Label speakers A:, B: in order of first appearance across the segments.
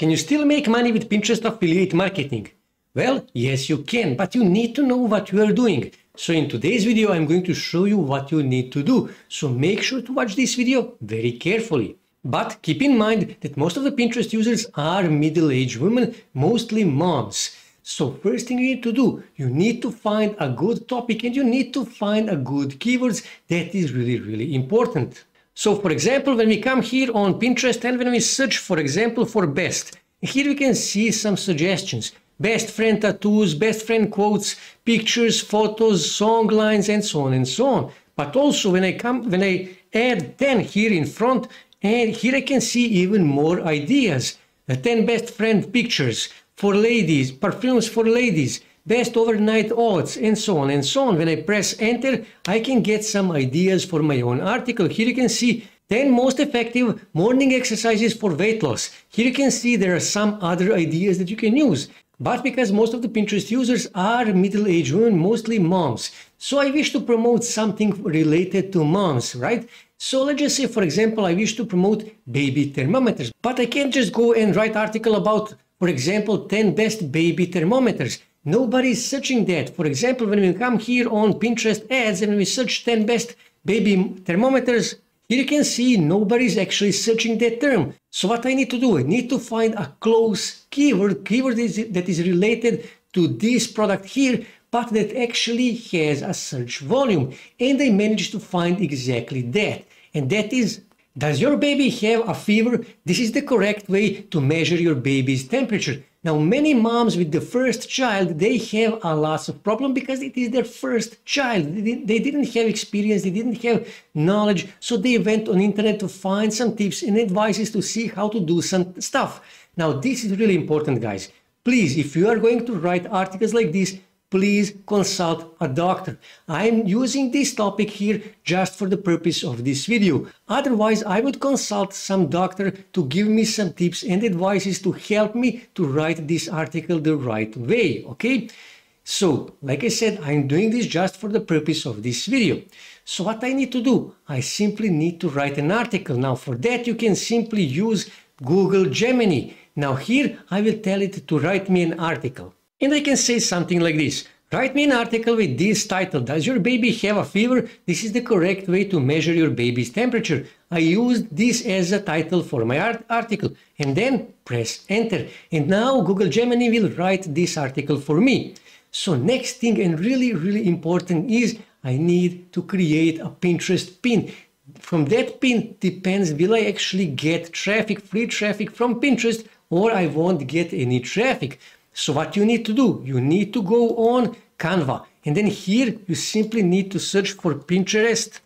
A: Can you still make money with Pinterest affiliate marketing? Well, yes you can, but you need to know what you are doing. So in today's video, I'm going to show you what you need to do. So make sure to watch this video very carefully. But keep in mind that most of the Pinterest users are middle-aged women, mostly moms. So first thing you need to do, you need to find a good topic and you need to find a good keywords. That is really, really important. So for example, when we come here on Pinterest and when we search, for example, for best, here we can see some suggestions. Best friend tattoos, best friend quotes, pictures, photos, song lines, and so on and so on. But also when I come, when I add 10 here in front, and here I can see even more ideas. The 10 best friend pictures for ladies, perfumes for ladies, best overnight oats, and so on and so on. When I press enter, I can get some ideas for my own article. Here you can see 10 most effective morning exercises for weight loss. Here you can see there are some other ideas that you can use. But because most of the Pinterest users are middle-aged women, mostly moms, so I wish to promote something related to moms, right? So let's just say, for example, I wish to promote baby thermometers, but I can't just go and write article about, for example, 10 best baby thermometers. Nobody is searching that. For example, when we come here on Pinterest ads and we search 10 best baby thermometers, here you can see nobody's actually searching that term. So what I need to do, I need to find a close keyword, keyword that is related to this product here, but that actually has a search volume. And I managed to find exactly that. And that is, does your baby have a fever? This is the correct way to measure your baby's temperature. Now, many moms with the first child, they have a lot of problem because it is their first child. They didn't have experience, they didn't have knowledge, so they went on internet to find some tips and advices to see how to do some stuff. Now, this is really important, guys. Please, if you are going to write articles like this, please consult a doctor. I'm using this topic here just for the purpose of this video. Otherwise, I would consult some doctor to give me some tips and advices to help me to write this article the right way, okay? So, like I said, I'm doing this just for the purpose of this video. So what I need to do? I simply need to write an article. Now for that you can simply use Google Gemini. Now here I will tell it to write me an article. And I can say something like this. Write me an article with this title. Does your baby have a fever? This is the correct way to measure your baby's temperature. I used this as a title for my art article and then press enter. And now Google Gemini will write this article for me. So next thing and really, really important is I need to create a Pinterest pin. From that pin depends will I actually get traffic, free traffic from Pinterest or I won't get any traffic. So what you need to do, you need to go on Canva. And then here you simply need to search for Pinterest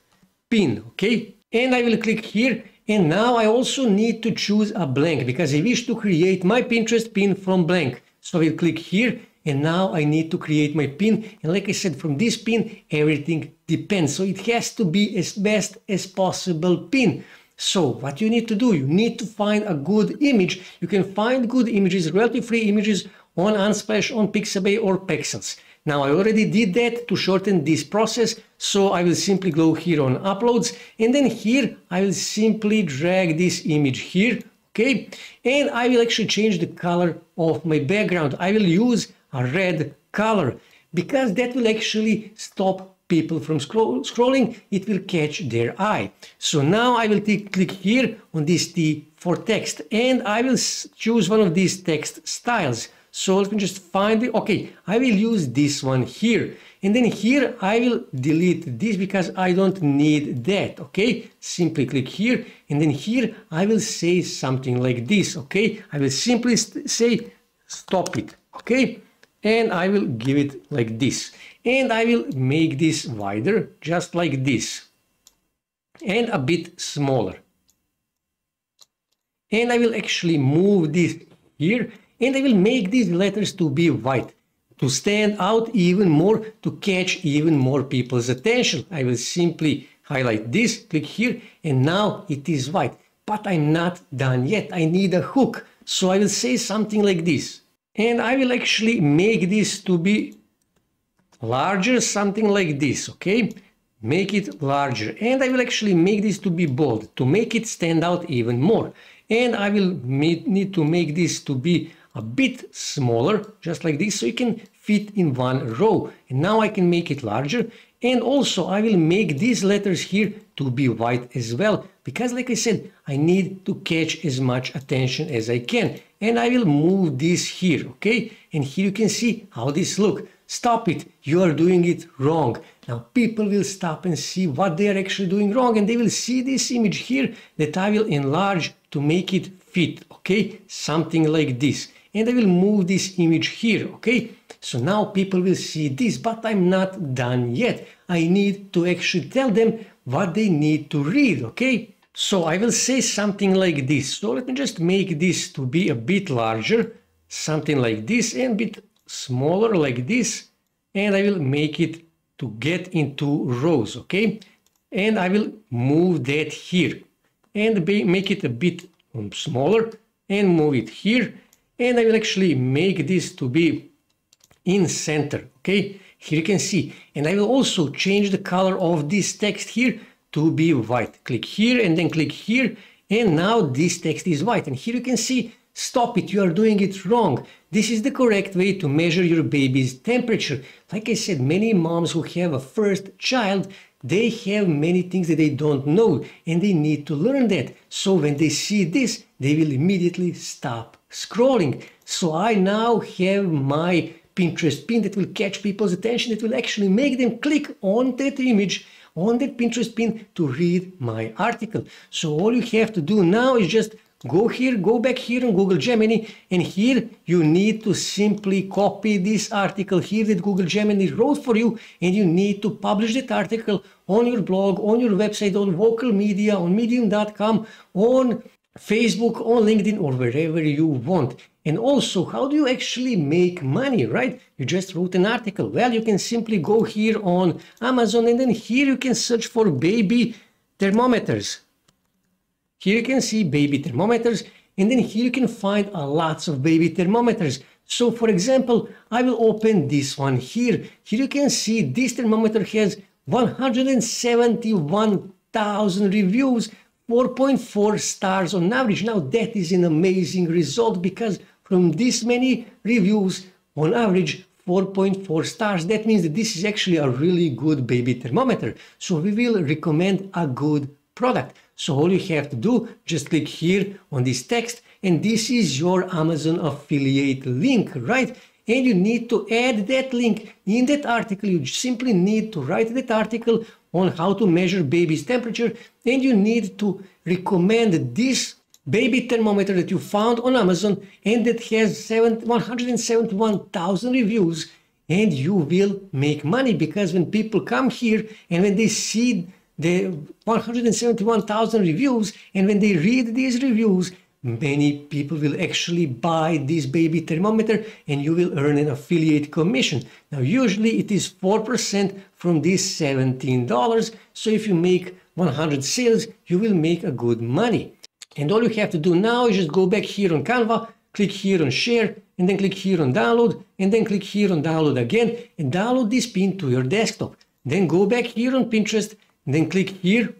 A: pin, okay? And I will click here. And now I also need to choose a blank because I wish to create my Pinterest pin from blank. So I will click here. And now I need to create my pin. And like I said from this pin everything depends. So it has to be as best as possible pin. So what you need to do? You need to find a good image. You can find good images royalty free images on Unsplash, on Pixabay or Pexels. Now I already did that to shorten this process, so I will simply go here on uploads and then here I will simply drag this image here, okay? And I will actually change the color of my background. I will use a red color because that will actually stop people from scroll scrolling, it will catch their eye. So now I will click here on this T for text and I will choose one of these text styles. So let me just find it. Okay, I will use this one here. And then here I will delete this because I don't need that. Okay, simply click here. And then here I will say something like this. Okay, I will simply say stop it. Okay, and I will give it like this. And I will make this wider just like this. And a bit smaller. And I will actually move this here and I will make these letters to be white to stand out even more to catch even more people's attention. I will simply highlight this, click here, and now it is white. But I'm not done yet. I need a hook. So I will say something like this. And I will actually make this to be larger, something like this, okay? Make it larger. And I will actually make this to be bold, to make it stand out even more. and I will need to make this to be a bit smaller, just like this, so you can fit in one row. And now I can make it larger, and also I will make these letters here to be white as well, because like I said, I need to catch as much attention as I can. And I will move this here, okay? And here you can see how this look. Stop it, you are doing it wrong. Now people will stop and see what they are actually doing wrong and they will see this image here that I will enlarge to make it fit, okay? Something like this. And I will move this image here, okay? So now people will see this, but I'm not done yet. I need to actually tell them what they need to read, okay? So I will say something like this. So let me just make this to be a bit larger, something like this, and a bit smaller like this. And I will make it to get into rows, okay? And I will move that here and make it a bit smaller and move it here. And I will actually make this to be in center, okay? Here you can see. And I will also change the color of this text here to be white. Click here and then click here. And now this text is white. And here you can see, stop it, you are doing it wrong. This is the correct way to measure your baby's temperature. Like I said, many moms who have a first child, they have many things that they don't know and they need to learn that. So when they see this, they will immediately stop scrolling. So I now have my Pinterest pin that will catch people's attention, that will actually make them click on that image, on that Pinterest pin to read my article. So all you have to do now is just go here, go back here on Google Gemini, and here you need to simply copy this article here that Google Gemini wrote for you, and you need to publish that article on your blog, on your website, on Vocal Media, on Medium.com, on Facebook, or LinkedIn, or wherever you want. And also, how do you actually make money, right? You just wrote an article. Well, you can simply go here on Amazon and then here you can search for baby thermometers. Here you can see baby thermometers and then here you can find a lots of baby thermometers. So for example, I will open this one here. Here you can see this thermometer has 171,000 reviews, 4.4 stars on average. Now that is an amazing result because from this many reviews, on average 4.4 stars, that means that this is actually a really good baby thermometer. So we will recommend a good product. So all you have to do, just click here on this text, and this is your Amazon affiliate link, right? And you need to add that link in that article. You simply need to write that article on how to measure baby's temperature, and you need to recommend this baby thermometer that you found on Amazon and that has 171,000 reviews and you will make money because when people come here and when they see the 171,000 reviews and when they read these reviews many people will actually buy this baby thermometer and you will earn an affiliate commission. Now usually it is 4% from this $17 so if you make 100 sales you will make a good money. And all you have to do now is just go back here on Canva, click here on share, and then click here on download, and then click here on download again, and download this pin to your desktop. Then go back here on Pinterest, then click here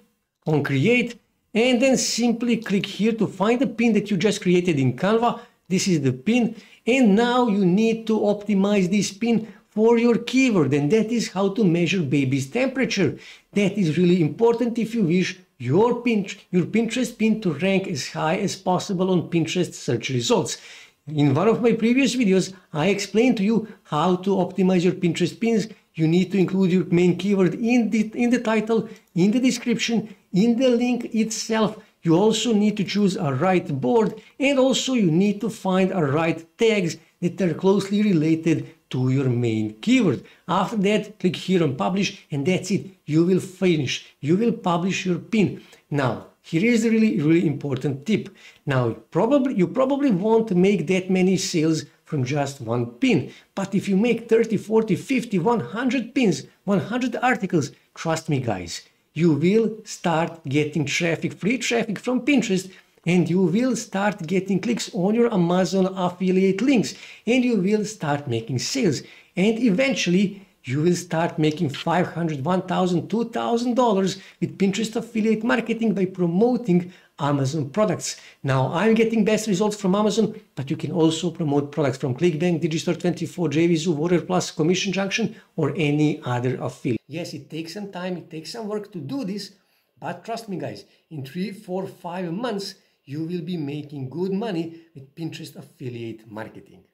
A: on create, and then simply click here to find the pin that you just created in Canva. This is the pin, and now you need to optimize this pin for your keyword, and that is how to measure baby's temperature. That is really important if you wish your, Pinterest, your Pinterest pin to rank as high as possible on Pinterest search results. In one of my previous videos, I explained to you how to optimize your Pinterest pins. You need to include your main keyword in the, in the title, in the description, in the link itself. You also need to choose a right board and also you need to find a right tags that are closely related to your main keyword. After that, click here on publish and that's it. You will finish. You will publish your pin. Now, here is a really, really important tip. Now, probably you probably won't make that many sales from just one pin. But if you make 30, 40, 50, 100 pins, 100 articles, trust me guys, you will start getting traffic, free traffic from Pinterest and you will start getting clicks on your Amazon affiliate links and you will start making sales and eventually you will start making $500, $1,000, $2,000 with Pinterest affiliate marketing by promoting Amazon products. Now, I'm getting best results from Amazon, but you can also promote products from ClickBank, Digistore24, JVZoo, Warrior Plus, Commission Junction, or any other affiliate. Yes, it takes some time, it takes some work to do this, but trust me, guys, in three, four, five months, you will be making good money with Pinterest affiliate marketing.